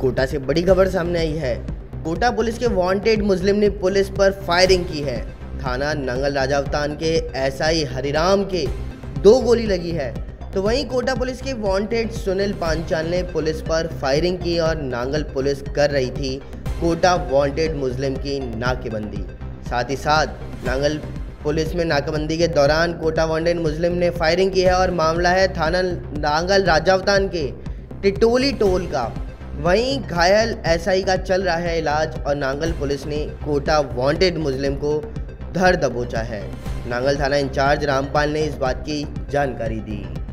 कोटा से बड़ी खबर सामने आई है। कोटा पुलिस के वांटेड मुस्लिम ने पुलिस पर फायरिंग की है। थाना नंगल राजावतान के एसआई हरिराम के दो गोली लगी है। तो वहीं कोटा पुलिस के वांटेड सुनील पांचाल ने पुलिस पर फायरिंग की और नांगल पुलिस कर रही थी कोटा वांटेड मुस्लिम की नाकेबंदी। साथ ही साथ नांगल पुलिस में नाकाबंदी के दौरान कोटा वांटेड मुस्लिम ने फायरिंग की है और मामला है थाना नांगल राजावतान के टिटोली टोल का। वहीं घायल एसआई का चल रहा है इलाज और नांगल पुलिस ने कोटा वांटेड मुस्लिम को धर दबोचा है। नांगल थाना इंचार्ज रामपाल ने इस बात की जानकारी दी।